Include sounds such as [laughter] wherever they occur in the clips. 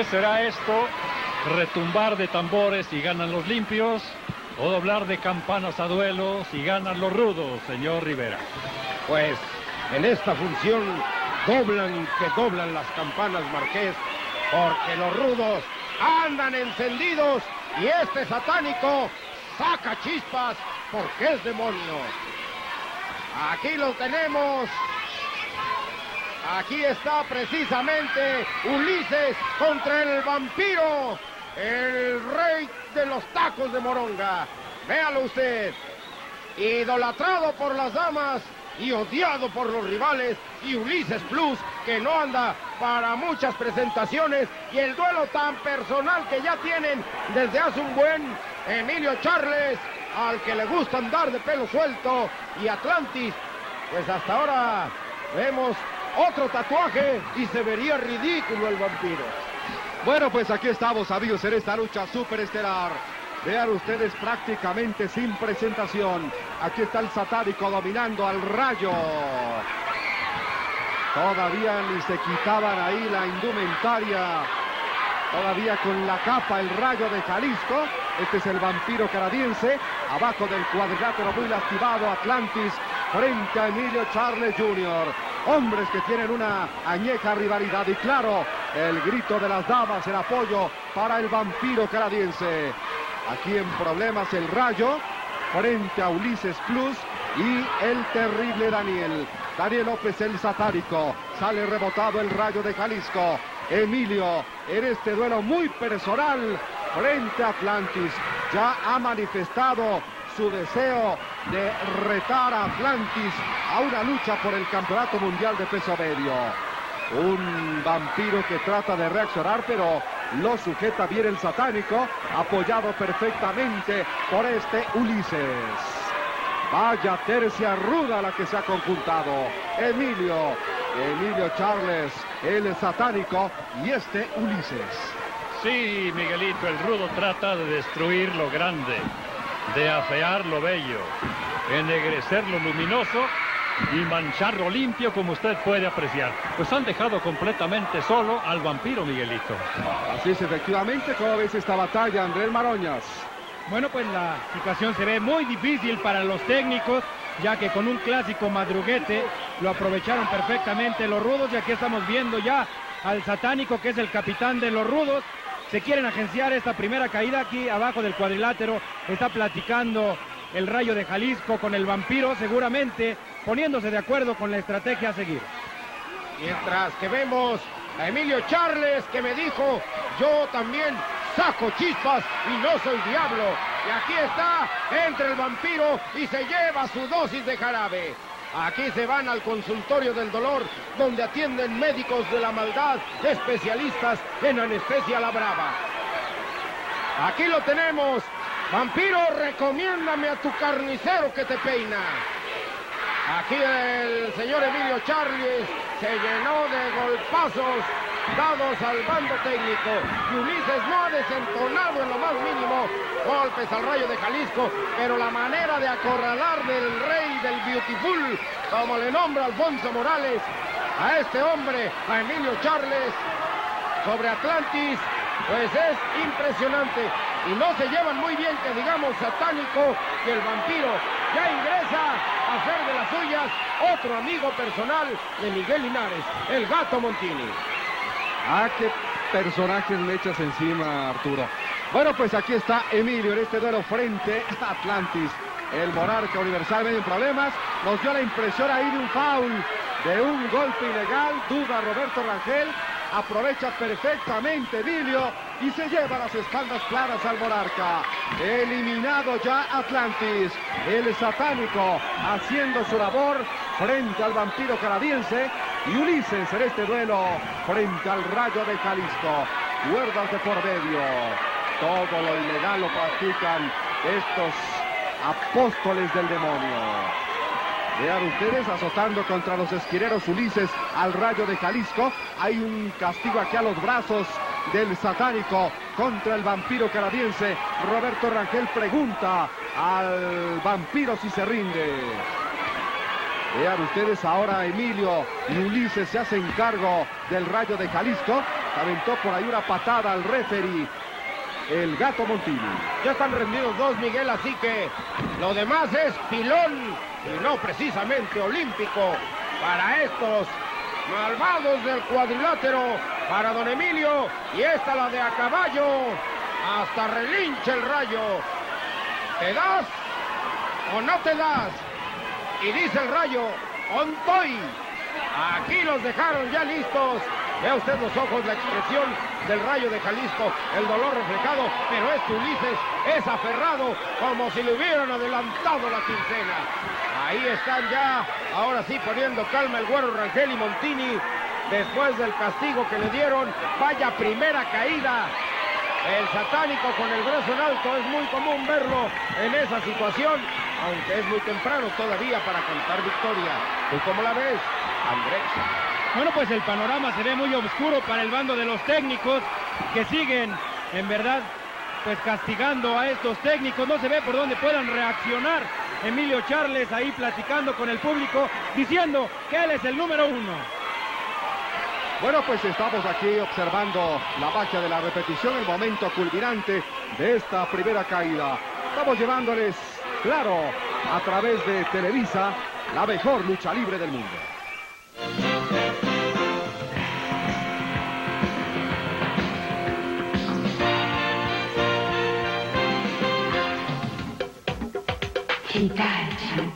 ¿Qué será esto? ¿Retumbar de tambores y ganan los limpios? ¿O doblar de campanas a duelos y ganan los rudos, señor Rivera? Pues en esta función doblan que doblan las campanas, Marqués, porque los rudos andan encendidos y este satánico saca chispas porque es demonio. Aquí lo tenemos. Aquí está precisamente Ulises contra el vampiro, el rey de los tacos de Moronga. Véalo usted. Idolatrado por las damas y odiado por los rivales. Y Ulises Plus, que no anda para muchas presentaciones. Y el duelo tan personal que ya tienen desde hace un buen Emilio Charles, al que le gusta andar de pelo suelto. Y Atlantis, pues hasta ahora vemos otro tatuaje y se vería ridículo el vampiro. Bueno, pues aquí estamos, amigos, en esta lucha superestelar. Vean ustedes prácticamente sin presentación. Aquí está el satánico dominando al rayo. Todavía ni se quitaban ahí la indumentaria. Todavía con la capa el rayo de Jalisco. Este es el vampiro canadiense. Abajo del cuadrilátero muy lastimado Atlantis frente a Emilio Charles Jr. Hombres que tienen una añeja rivalidad y claro, el grito de las damas, el apoyo para el vampiro canadiense. Aquí en problemas el Rayo frente a Ulises Plus y el terrible Daniel. Daniel López el satánico. Sale rebotado el Rayo de Jalisco. Emilio en este duelo muy personal frente a Atlantis. Ya ha manifestado su deseo de retar a Atlantis a una lucha por el Campeonato Mundial de Peso Medio. Un vampiro que trata de reaccionar, pero lo sujeta bien el satánico, apoyado perfectamente por este Ulises. Vaya tercia ruda la que se ha conjuntado. Emilio, Emilio Charles, el satánico y este Ulises. Sí, Miguelito, el rudo trata de destruir lo grande, de afear lo bello, ennegrecer lo luminoso y mancharlo limpio como usted puede apreciar. Pues han dejado completamente solo al vampiro Miguelito. Así es, efectivamente, ¿cómo ves esta batalla, Andrés Maroñas? Bueno, pues la situación se ve muy difícil para los técnicos, ya que con un clásico madruguete lo aprovecharon perfectamente los rudos y aquí estamos viendo ya al satánico que es el capitán de los rudos. Se quieren agenciar esta primera caída aquí abajo del cuadrilátero. Está platicando el Rayo de Jalisco con el vampiro, seguramente poniéndose de acuerdo con la estrategia a seguir. Mientras que vemos a Emilio Charles que me dijo, yo también saco chispas y no soy diablo. Y aquí está, entre el vampiro y se lleva su dosis de jarabe. Aquí se van al consultorio del dolor, donde atienden médicos de la maldad, especialistas en anestesia la brava. Aquí lo tenemos. Vampiro, recomiéndame a tu carnicero que te peina. Aquí el señor Emilio Charles se llenó de golpazos dados al bando técnico. Y Ulises no ha desentonado en lo más mínimo golpes al rayo de Jalisco, pero la manera de acorralar del rey del Beautiful, como le nombra Alfonso Morales, a este hombre, a Emilio Charles, sobre Atlantis, pues es impresionante. Y no se llevan muy bien, que digamos, satánico y el vampiro. Ya ingresa a hacer de las suyas otro amigo personal de Miguel Linares, el gato Montini. Ah, qué personajes me echas encima, Arturo. Bueno, pues aquí está Emilio en este duelo frente a Atlantis. El monarca universal medio en problemas. Nos dio la impresión ahí de un foul, de un golpe ilegal. Duda Roberto Rangel. Aprovecha perfectamente Emilio y se lleva las espaldas claras al monarca. Eliminado ya Atlantis. El satánico haciendo su labor frente al vampiro canadiense. Y Ulises en este duelo frente al rayo de Jalisco. Cuerdas de por medio. Todo lo ilegal lo practican estos apóstoles del demonio. Vean ustedes azotando contra los esquireros Ulises al rayo de Jalisco. Hay un castigo aquí a los brazos del satánico contra el vampiro canadiense. Roberto Rangel pregunta al vampiro si se rinde. Vean ustedes ahora Emilio y Ulises se hacen cargo del rayo de Jalisco. Aventó por ahí una patada al referee. El gato Montini. Ya están rendidos dos, Miguel, así que lo demás es pilón y no precisamente olímpico para estos malvados del cuadrilátero, para don Emilio y esta la de a caballo. Hasta relincha el rayo. ¿Te das o no te das? Y dice el rayo, ontoy. Aquí los dejaron ya listos. Vea usted los ojos, la expresión del rayo de Jalisco, el dolor reflejado, pero este Ulises es aferrado como si le hubieran adelantado la quincena. Ahí están ya, ahora sí poniendo calma el güero Rangel y Montini. Después del castigo que le dieron, vaya primera caída. El satánico con el brazo en alto es muy común verlo en esa situación, aunque es muy temprano todavía para cantar victoria. ¿Tú cómo la ves, Andrés? Bueno, pues el panorama se ve muy oscuro para el bando de los técnicos que siguen, en verdad, pues castigando a estos técnicos. No se ve por dónde puedan reaccionar. Emilio Charles ahí platicando con el público, diciendo que él es el número uno. Bueno, pues estamos aquí observando la magia de la repetición, el momento culminante de esta primera caída. Estamos llevándoles, claro, a través de Televisa, la mejor lucha libre del mundo. Hitachi.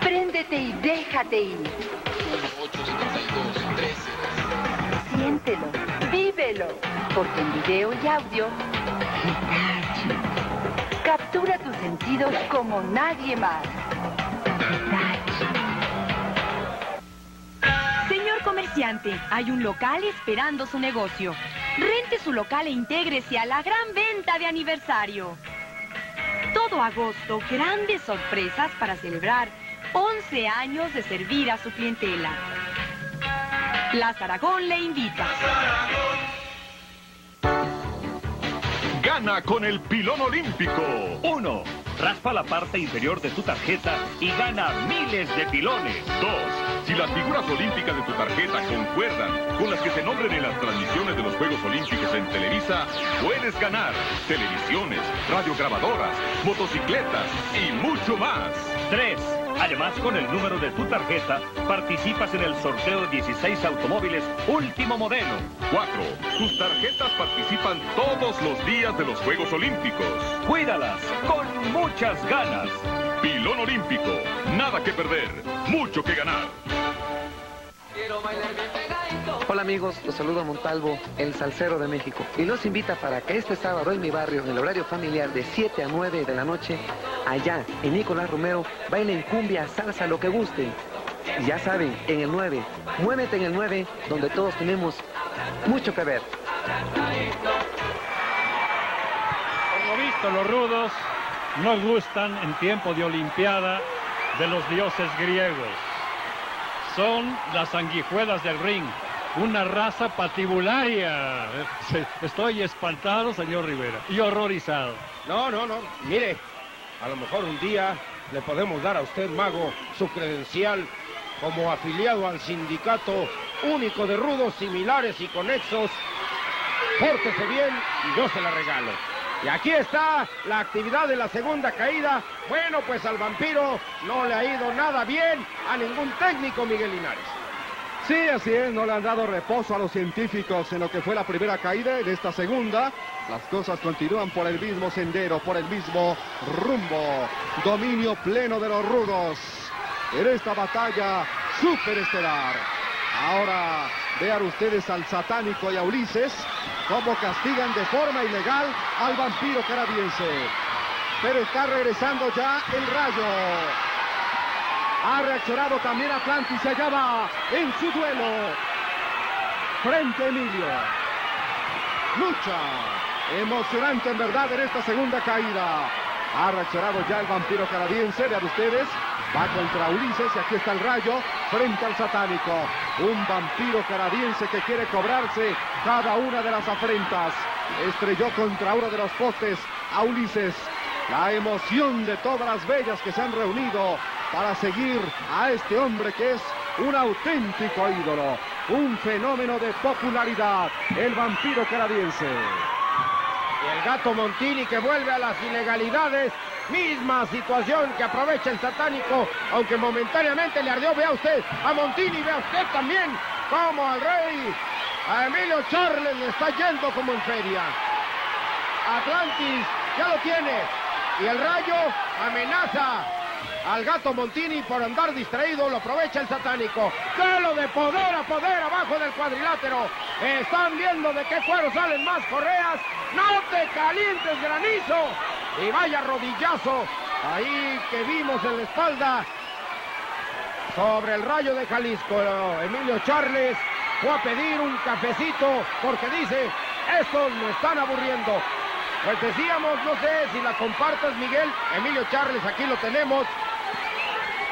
Préndete y déjate ir. 13. Siéntelo, vívelo, porque en video y audio, Hitachi. Captura tus sentidos como nadie más. Señor comerciante, hay un local esperando su negocio. Rente su local e intégrese a la gran venta de aniversario. Todo agosto, grandes sorpresas para celebrar 11 años de servir a su clientela. Plaza Aragón le invita. Gana con el pilón olímpico. 1. Raspa la parte inferior de tu tarjeta y gana miles de pilones. 2. Si las figuras olímpicas de tu tarjeta concuerdan con las que se nombren en las transmisiones de los Juegos Olímpicos en Televisa, puedes ganar televisiones, radiograbadoras, motocicletas y mucho más. 3. Además, con el número de tu tarjeta, participas en el sorteo de 16 automóviles último modelo. 4. Tus tarjetas participan todos los días de los Juegos Olímpicos. Cuídalas con muchas ganas. Pilón Olímpico. Nada que perder, mucho que ganar. Hola amigos, los saludo Montalvo, el salsero de México. Y los invita para que este sábado en mi barrio, en el horario familiar de 7 a 9 de la noche, allá en Nicolás Romero, bailen cumbia, salsa, lo que guste. Y ya saben, en el 9, muévete en el 9, donde todos tenemos mucho que ver. Por lo visto, los rudos no gustan en tiempo de Olimpiada de los dioses griegos. Son las sanguijuelas del ring, una raza patibularia. Estoy espantado, señor Rivera, y horrorizado. No, no, no. Mire, a lo mejor un día le podemos dar a usted, mago, su credencial como afiliado al sindicato único de rudos similares y conexos. Pórtese bien y yo se la regalo. Y aquí está la actividad de la segunda caída. Bueno, pues al vampiro no le ha ido nada bien a ningún técnico, Miguel Linares. Sí, así es, no le han dado reposo a los científicos en lo que fue la primera caída. En esta segunda, las cosas continúan por el mismo sendero, por el mismo rumbo. Dominio pleno de los rudos en esta batalla superestelar. Ahora vean ustedes al satánico y a Ulises cómo castigan de forma ilegal al vampiro canadiense. Pero está regresando ya el rayo. Ha reaccionado también Atlantis y allá va en su duelo. Frente Emilio. Lucha. Emocionante en verdad en esta segunda caída. Ha reaccionado ya el vampiro canadiense, vean ustedes. Va contra Ulises y aquí está el rayo frente al satánico. Un vampiro canadiense que quiere cobrarse cada una de las afrentas. Estrelló contra uno de los postes a Ulises. La emoción de todas las bellas que se han reunido para seguir a este hombre que es un auténtico ídolo. un fenómeno de popularidad, el vampiro canadiense. Y el gato Montini que vuelve a las ilegalidades. Misma situación que aprovecha el satánico, aunque momentáneamente le ardió. Vea usted a Montini, vea usted también como al rey. A Emilio Charles le está yendo como en feria. Atlantis ya lo tiene. Y el rayo amenaza al gato Montini por andar distraído, lo aprovecha el satánico. Celo de poder a poder abajo del cuadrilátero. Están viendo de qué cuero salen más correas. No te calientes, granizo. Y vaya rodillazo ahí que vimos en la espalda sobre el rayo de Jalisco. Emilio Charles fue a pedir un cafecito porque dice, estos me están aburriendo. Pues decíamos, no sé si la compartas, Miguel, Emilio Charles, aquí lo tenemos,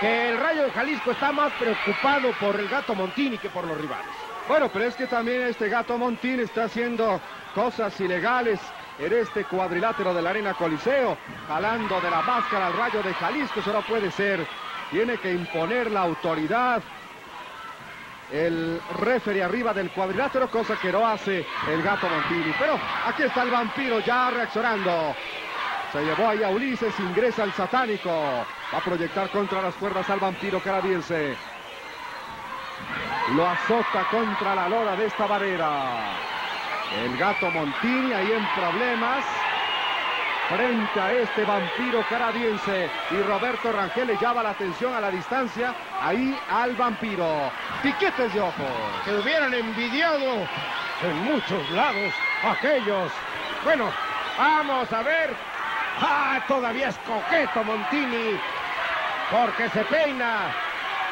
que el Rayo de Jalisco está más preocupado por el gato Montini que por los rivales. Bueno, pero es que también este gato Montini está haciendo cosas ilegales en este cuadrilátero de la Arena Coliseo, jalando de la máscara al Rayo de Jalisco, eso no puede ser. Tiene que imponer la autoridad el referee arriba del cuadrilátero, cosa que no hace el gato Montini. Pero aquí está el vampiro ya reaccionando. Se llevó ahí a Ulises, ingresa el satánico. Va a proyectar contra las cuerdas al vampiro canadiense. Lo azota contra la lora de esta barrera. El gato Montini ahí en problemas frente a este vampiro canadiense. Y Roberto Rangel le llama la atención a la distancia ahí al vampiro. Piquetes de ojos. Que hubieran envidiado en muchos lados aquellos. Bueno, vamos a ver. Ah, todavía es coqueto Montini. Porque se peina.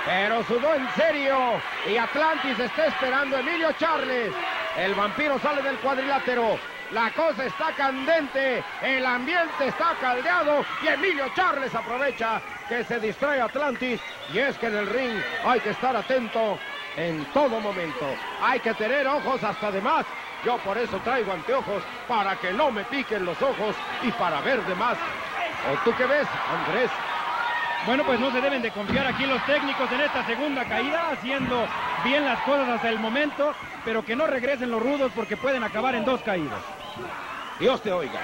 Pero sudó en serio. Y Atlantis está esperando a Emilio Charles. El vampiro sale del cuadrilátero. La cosa está candente, el ambiente está caldeado y Emilio Charles aprovecha que se distrae Atlantis. Y es que en el ring hay que estar atento en todo momento. Hay que tener ojos hasta de más. Yo por eso traigo anteojos para que no me piquen los ojos y para ver de más. ¿O tú qué ves, Andrés? Bueno, pues no se deben de confiar aquí los técnicos en esta segunda caída, haciendo bien las cosas hasta el momento, pero que no regresen los rudos porque pueden acabar en dos caídas. Dios te oiga.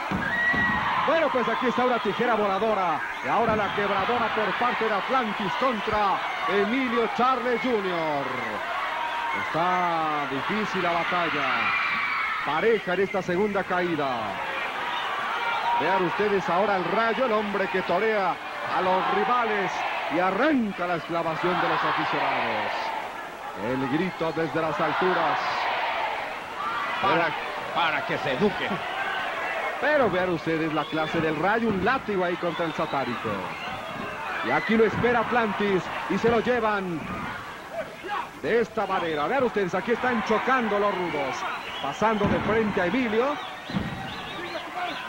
Bueno, pues aquí está una tijera voladora. Y ahora la quebradora por parte de Atlantis contra Emilio Charles Jr. Está difícil la batalla. Pareja en esta segunda caída. Vean ustedes ahora el rayo, el hombre que torea a los rivales y arranca la exclamación de los aficionados. El grito desde las alturas. Para, para que se eduque. [laughs] Pero vean ustedes la clase del rayo, un látigo ahí contra el satánico. Y aquí lo espera Atlantis y se lo llevan de esta manera. Vean ustedes, aquí están chocando los rudos. Pasando de frente a Emilio.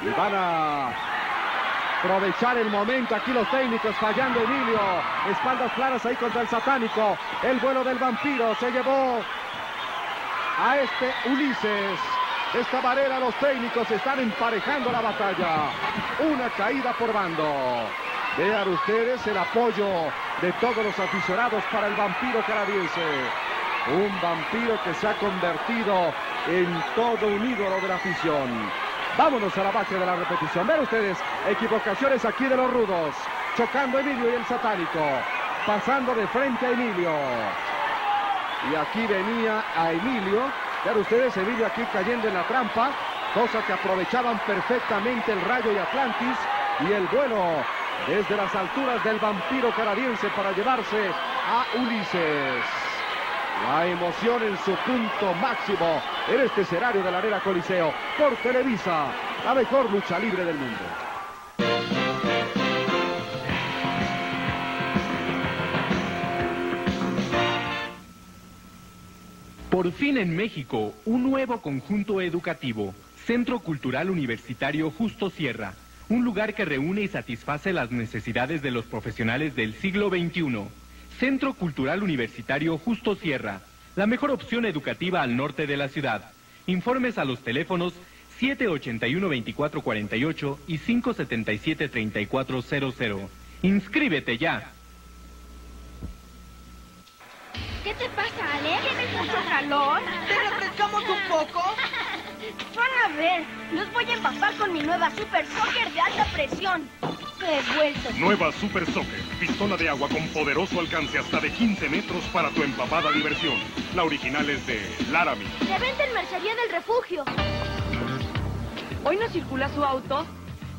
Y van a aprovechar el momento. Aquí los técnicos fallando Emilio. Espaldas claras ahí contra el satánico. El vuelo del vampiro se llevó a este Ulises. Esta manera los técnicos están emparejando la batalla. Una caída por bando. Vean ustedes el apoyo de todos los aficionados para el vampiro canadiense. Un vampiro que se ha convertido en todo un ídolo de la afición. Vámonos a la base de la repetición. Vean ustedes, equivocaciones aquí de los rudos. Chocando Emilio y el satánico. Pasando de frente a Emilio. Y aquí venía a Emilio. Vean ustedes, Emilio aquí cayendo en la trampa. Cosa que aprovechaban perfectamente el Rayo y Atlantis. Y el vuelo desde las alturas del vampiro canadiense para llevarse a Ulises. La emoción en su punto máximo en este escenario de la Arena Coliseo por Televisa, la mejor lucha libre del mundo. Por fin en México, un nuevo conjunto educativo, Centro Cultural Universitario Justo Sierra, un lugar que reúne y satisface las necesidades de los profesionales del siglo XXI. Centro Cultural Universitario Justo Sierra, la mejor opción educativa al norte de la ciudad. Informes a los teléfonos 781-2448 y 577-3400. Inscríbete ya. ¿Qué te pasa, Ale? ¿Tienes mucho calor? ¿Te refrescamos un poco? Van a ver, los voy a empapar con mi nueva Super Soccer de alta presión. Nueva Super Soccer, pistola de agua con poderoso alcance hasta de 15 metros para tu empapada diversión. La original es de Laramie. ¡De venta en Mercería del Refugio! Hoy no circula su auto.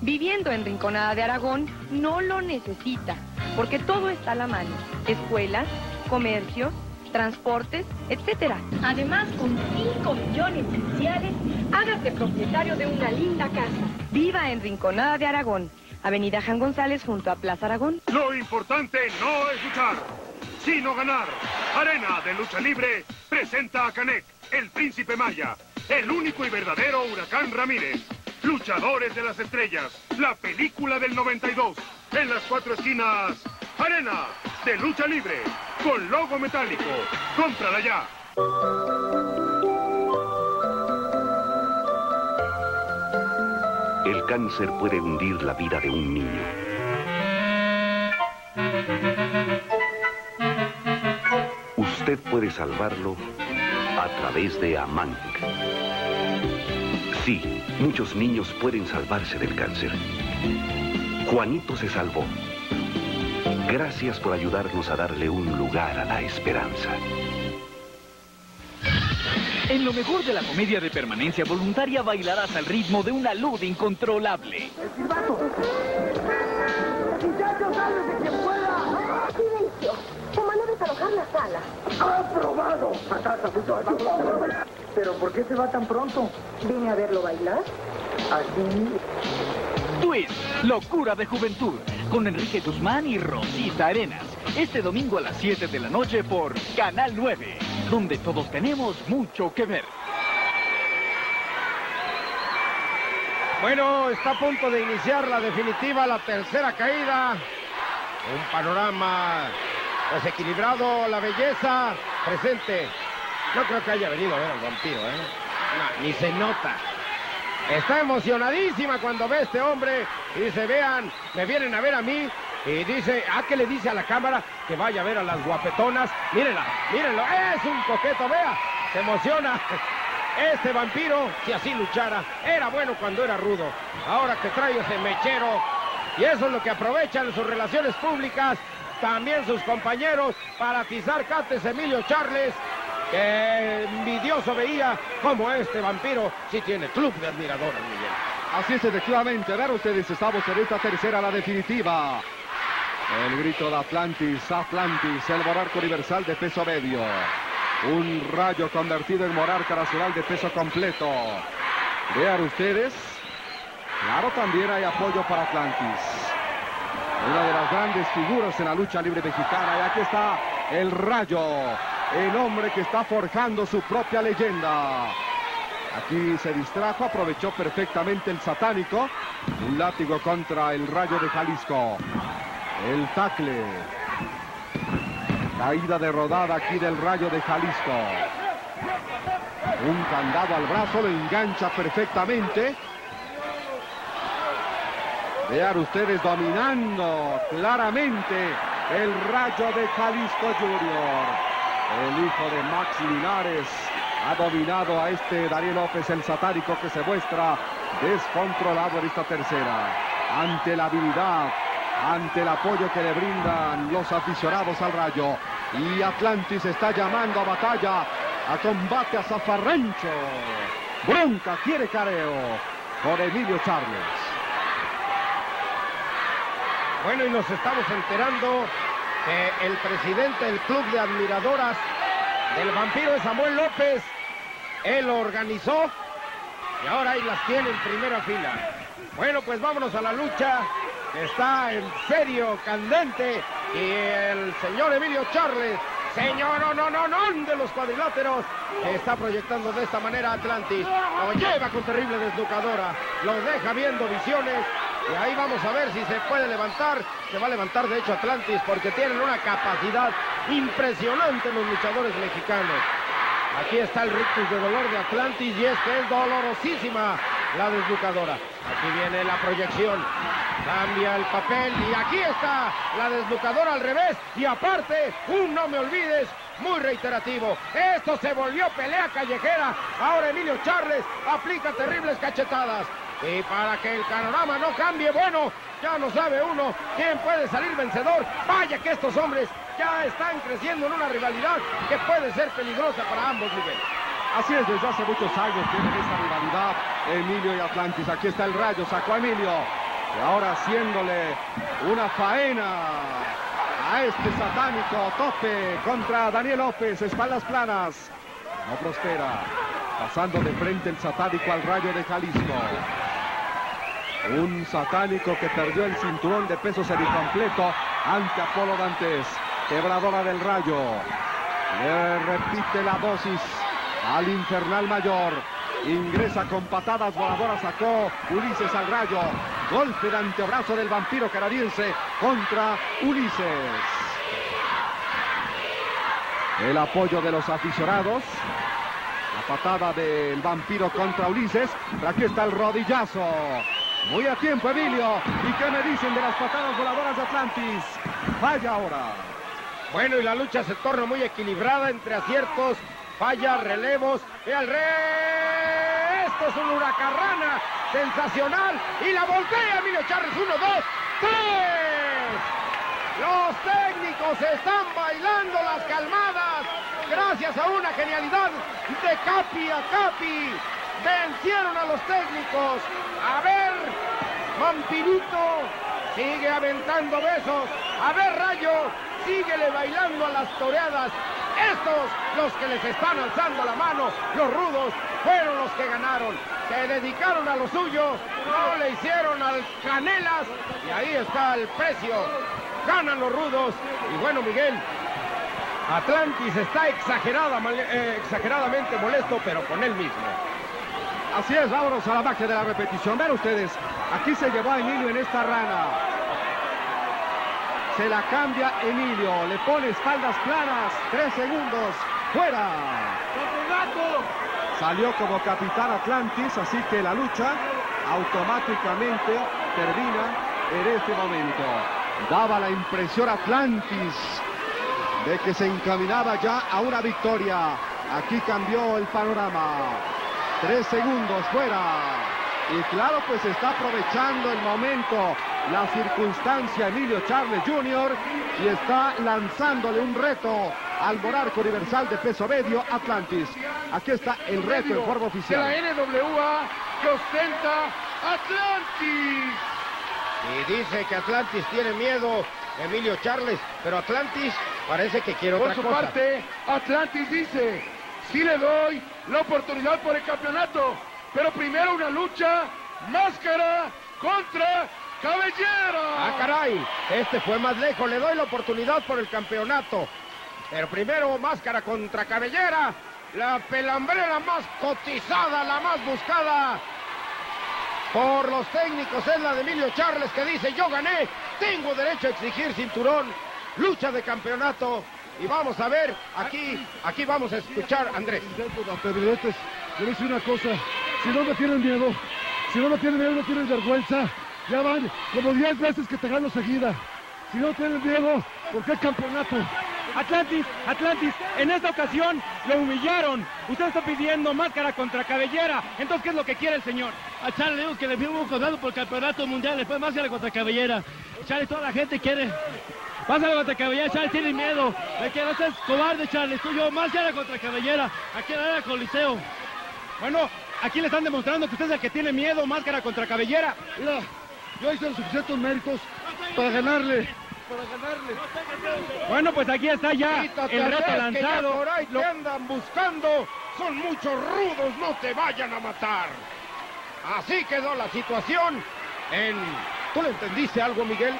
Viviendo en Rinconada de Aragón, no lo necesita, porque todo está a la mano. Escuelas, comercios, transportes, etc. Además, con 5 millones iniciales, hágase propietario de una linda casa. Viva en Rinconada de Aragón, Avenida Jan González junto a Plaza Aragón. Lo importante no es luchar, sino ganar. Arena de Lucha Libre presenta a Canek, el príncipe Maya, el único y verdadero Huracán Ramírez. Luchadores de las Estrellas, la película del 92. En las cuatro esquinas, Arena de Lucha Libre, con logo metálico. ¡Cómprala ya! El cáncer puede hundir la vida de un niño. Usted puede salvarlo a través de Amanc. Sí, muchos niños pueden salvarse del cáncer. Juanito se salvó. Gracias por ayudarnos a darle un lugar a la esperanza. En lo mejor de la comedia de permanencia voluntaria bailarás al ritmo de una luz incontrolable. ¡Muchachos, sálvese quien pueda! ¡Silencio! Toma, no desalojar la sala. ¡Aprobado! ¡Patata, ¿Pero por qué se va tan pronto? ¿Vine a verlo bailar? Así. Twist, locura de juventud, con Enrique Guzmán y Rosita Arenas. Este domingo a las 7 de la noche por Canal 9, donde todos tenemos mucho que ver. Bueno, está a punto de iniciar la definitiva, la tercera caída. Un panorama desequilibrado, la belleza presente. No creo que haya venido a ver al vampiro, ¿eh? No, ni se nota. Está emocionadísima cuando ve a este hombre y dice, vean, me vienen a ver a mí. Y dice, ¿a qué le dice a la cámara? Que vaya a ver a las guapetonas. Mírenla, mírenlo, es un coqueto, vea. Se emociona. [laughs] Este vampiro, si así luchara, era bueno cuando era rudo. Ahora que trae ese mechero. Y eso es lo que aprovechan sus relaciones públicas, también sus compañeros, para atizar cates Emilio Charles, que envidioso veía como este vampiro sí tiene club de admiradores, Miguel. Así es, efectivamente. A ver ustedes, estamos en esta tercera, la definitiva. El grito de Atlantis, Atlantis, el monarca universal de peso medio. Un rayo convertido en monarca nacional de peso completo. Vean ustedes. Claro, también hay apoyo para Atlantis. Una de las grandes figuras en la lucha libre mexicana. Y aquí está el rayo. El hombre que está forjando su propia leyenda. Aquí se distrajo, aprovechó perfectamente el satánico. Un látigo contra el rayo de Jalisco. El tacle. Caída de rodada aquí del rayo de Jalisco. Un candado al brazo, lo engancha perfectamente. Vean ustedes dominando claramente el rayo de Jalisco Junior. El hijo de Max Linares ha dominado a este Daniel López, el satánico que se muestra descontrolado en esta tercera. Ante la habilidad, ante el apoyo que le brindan los aficionados al rayo. Y Atlantis está llamando a batalla, a combate a Zafarrancho. Bronca quiere careo por Emilio Charles. Bueno, y nos estamos enterando que el presidente del club de admiradoras del vampiro de Samuel López, él lo organizó y ahora ahí las tiene en primera fila. Bueno, pues vámonos a la lucha. Está en serio, candente. Y el señor Emilio Charles, señor no, no, no, de los cuadriláteros, está proyectando de esta manera Atlantis. Lo lleva con terrible desnucadora. Lo deja viendo visiones. Y ahí vamos a ver si se puede levantar. Se va a levantar de hecho Atlantis porque tienen una capacidad impresionante los luchadores mexicanos. Aquí está el rictus de dolor de Atlantis y es que es dolorosísima la desnucadora. Aquí viene la proyección. Cambia el papel y aquí está la deslucadora al revés y aparte un no me olvides muy reiterativo. Esto se volvió pelea callejera. Ahora Emilio Charles aplica terribles cachetadas. Y para que el panorama no cambie, bueno, ya no sabe uno quién puede salir vencedor. Vaya que estos hombres ya están creciendo en una rivalidad que puede ser peligrosa para ambos, Miguel. Así es, desde hace muchos años tienen esta rivalidad Emilio y Atlantis. Aquí está el rayo, sacó a Emilio. Y ahora haciéndole una faena a este satánico tope contra Daniel López, espaldas planas. No prospera. Pasando de frente el satánico al rayo de Jalisco. Un satánico que perdió el cinturón de peso semicompleto ante Apolo Dantes. Quebradora del rayo. Le repite la dosis al infernal mayor. Ingresa con patadas voladoras, sacó Ulises al rayo. Golpe de antebrazo del vampiro canadiense contra Ulises. El apoyo de los aficionados. La patada del vampiro contra Ulises. Aquí está el rodillazo. Muy a tiempo, Emilio. ¿Y qué me dicen de las patadas voladoras de Atlantis? Vaya ahora. Bueno, y la lucha se torna muy equilibrada entre aciertos, fallas, relevos y al re... Esto es un huracarrana sensacional y la voltea Emilio Charles. Uno, dos, tres. Los técnicos están bailando las calmadas gracias a una genialidad de Capi a Capi. Vencieron a los técnicos. A ver, Vampirito sigue aventando besos. A ver, Rayo, síguele bailando a las toreadas. Estos, los que les están alzando la mano, los rudos, fueron los que ganaron. Se dedicaron a lo suyo, no le hicieron al canelas. Y ahí está el precio. Ganan los rudos. Y bueno, Miguel, Atlantis está eh, exageradamente molesto, pero con él mismo. Así es, vámonos a la magia de la repetición. Ven ustedes, aquí se llevó a Emilio en esta rana. Se la cambia Emilio, le pone espaldas planas, tres segundos, fuera. Salió como capitán Atlantis, así que la lucha automáticamente termina en este momento. Daba la impresión Atlantis de que se encaminaba ya a una victoria. Aquí cambió el panorama. Tres segundos fuera. Y claro, pues está aprovechando el momento, la circunstancia Emilio Charles Jr. y está lanzándole un reto al monarca universal de peso medio Atlantis. Aquí está el reto en forma oficial. De la NWA que ostenta Atlantis. Y dice que Atlantis tiene miedo, Emilio Charles, pero Atlantis parece que quiere Por otra su cosa. parte, Atlantis dice, sí le doy la oportunidad por el campeonato, pero primero una lucha, máscara contra cabellera. Ah, caray, este fue más lejos, le doy la oportunidad por el campeonato. Pero primero máscara contra cabellera, la pelambrera más cotizada, la más buscada por los técnicos es la de Emilio Charles que dice yo gané, tengo derecho a exigir cinturón, lucha de campeonato. Y vamos a ver, aquí, aquí vamos a escuchar a Andrés. Yo les decir una cosa, si no me tienen miedo, si no me tienen miedo, no tienen vergüenza, ya van como 10 veces que te gano seguida. Si no tienen miedo, ¿por qué campeonato? Atlantis, Atlantis, en esta ocasión lo humillaron. Usted está pidiendo máscara contra cabellera. Entonces, ¿qué es lo que quiere el señor? A Charlie digo que le fuimos contrato por el campeonato mundial, después máscara contra cabellera. Charlie, toda la gente quiere. Máscara contra cabellera, Charlie tiene miedo. De que no seas cobarde, Charlie. Tú yo, máscara contra cabellera. Aquí en el Coliseo. Bueno, aquí le están demostrando que usted es el que tiene miedo, máscara contra cabellera. Mira, yo hice los suficientes méritos para ganarle. Para ganarle. Bueno, pues aquí está ya Quítate, el reto Andrés, que ya lanzado. por ahí te andan buscando. Son muchos rudos, no te vayan a matar. Así quedó la situación en... ¿Tú le entendiste algo, Miguel?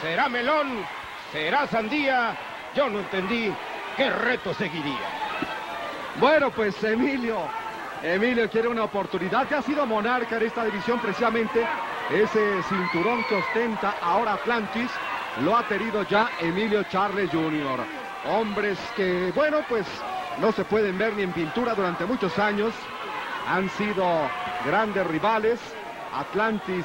¿Será melón? ¿Será sandía? Yo no entendí qué reto seguiría. Bueno, pues Emilio, Emilio quiere una oportunidad, que ha sido monarca en esta división precisamente. Ese cinturón que ostenta ahora Atlantis, lo ha tenido ya Emilio Charles Jr. Hombres que, bueno, pues no se pueden ver ni en pintura durante muchos años. Han sido grandes rivales. Atlantis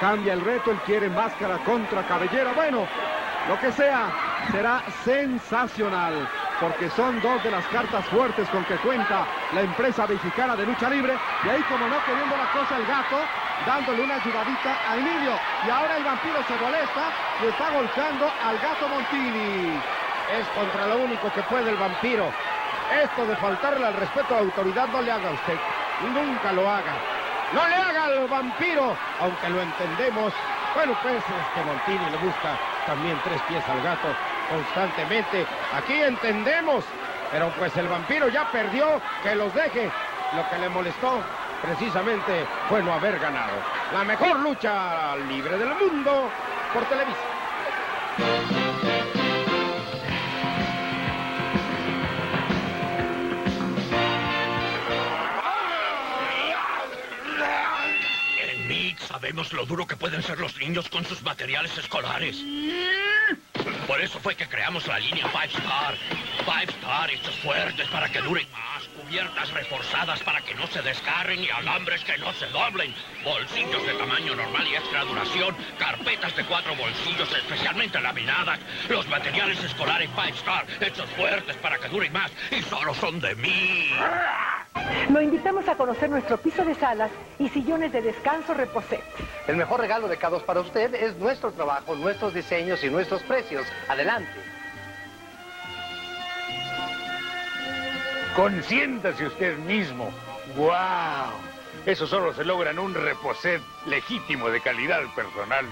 cambia el reto, él quiere máscara contra cabellera. Bueno, lo que sea, será sensacional, porque son dos de las cartas fuertes con que cuenta la empresa mexicana de lucha libre. Y ahí como no queriendo la cosa el gato, dándole una ayudadita a Emilio. Y ahora el vampiro se molesta y está golpeando al gato Montini. Es contra lo único que puede el vampiro. Esto de faltarle al respeto a la autoridad no le haga a usted. Nunca lo haga. No le haga al vampiro, aunque lo entendemos. Bueno, pues este Montini le busca también tres pies al gato constantemente. Aquí entendemos, pero pues el vampiro ya perdió, que los deje. Lo que le molestó precisamente fue no haber ganado. La mejor lucha libre del mundo por Televisa. En Nick sabemos lo duro que pueden ser los niños con sus materiales escolares. Por eso fue que creamos la línea Five Star. Five Star, hechos fuertes para que duren más, cubiertas reforzadas para que no se descarren y alambres que no se doblen, bolsillos de tamaño normal y extra duración, carpetas de cuatro bolsillos especialmente laminadas, los materiales escolares Five Star, hechos fuertes para que duren más y solo son de mí. Lo invitamos a conocer nuestro piso de salas y sillones de descanso Reposet. El mejor regalo de K2 para usted es nuestro trabajo, nuestros diseños y nuestros precios. Adelante. Consiéntase usted mismo. ¡Wow! Eso solo se logra en un reposet legítimo de calidad personal.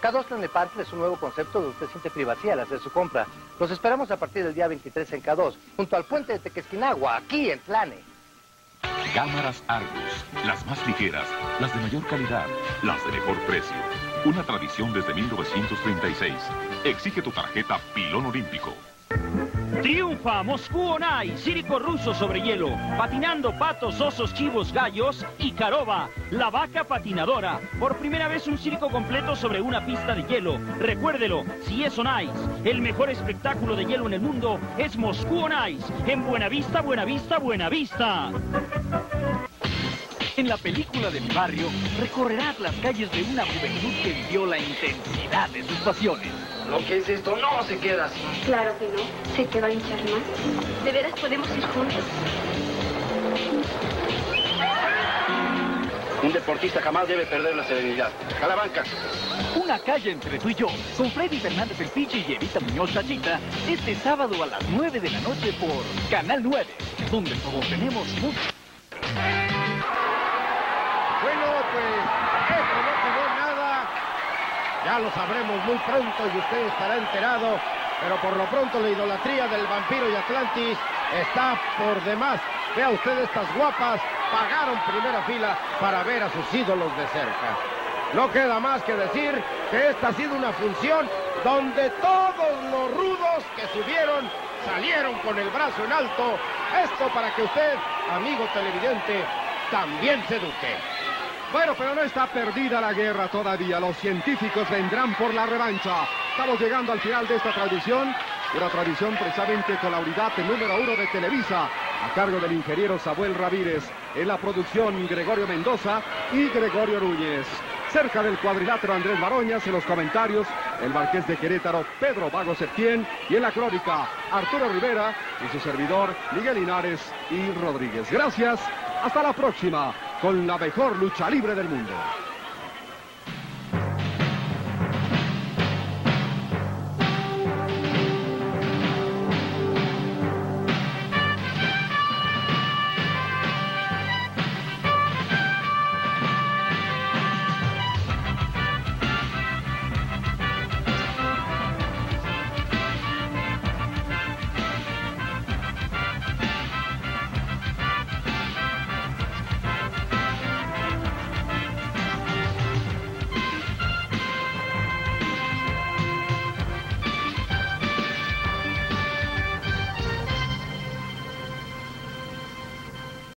K2 Stanley Park es un nuevo concepto donde usted siente privacidad al hacer su compra. Los esperamos a partir del día 23 en K2, junto al puente de Tequesquinagua, aquí en Tlane. Cámaras Argus, las más ligeras, las de mayor calidad, las de mejor precio. Una tradición desde 1936. Exige tu tarjeta Pilón Olímpico. Triunfa Moscú On Ice, circo ruso sobre hielo, patinando patos, osos, chivos, gallos y Caroba, la vaca patinadora. Por primera vez un circo completo sobre una pista de hielo. Recuérdelo, si es On Ice, el mejor espectáculo de hielo en el mundo es Moscú On Ice, en Buenavista, Buenavista, Buenavista. En la película de mi barrio, recorrerás las calles de una juventud que vivió la intensidad de sus pasiones. Lo que es esto no se queda así. Claro que no. Se te va a hinchar más. ¿De veras podemos ir juntos? Un deportista jamás debe perder la serenidad. A la banca. Una calle entre tú y yo, con Freddy Fernández el Pichi y Evita Muñoz Chachita, este sábado a las 9 de la noche por Canal 9, donde todos tenemos mucho. Bueno, pues esto no quedó nada. Ya lo sabremos muy pronto y usted estará enterado. Pero por lo pronto la idolatría del vampiro y Atlantis está por demás. Vea usted estas guapas, pagaron primera fila para ver a sus ídolos de cerca. No queda más que decir que esta ha sido una función donde todos los rudos que subieron salieron con el brazo en alto. Esto para que usted, amigo televidente, también se eduque. Bueno, pero no está perdida la guerra todavía. Los científicos vendrán por la revancha. Estamos llegando al final de esta tradición. Una tradición precisamente con la unidad número uno de Televisa, a cargo del ingeniero Samuel Ramírez. En la producción Gregorio Mendoza y Gregorio Núñez. Cerca del cuadrilátero Andrés Maroñas, en los comentarios, el marqués de Querétaro, Pedro Vago Septién, y en la crónica, Arturo Rivera y su servidor, Miguel Linares y Rodríguez. Gracias, hasta la próxima, con la mejor lucha libre del mundo.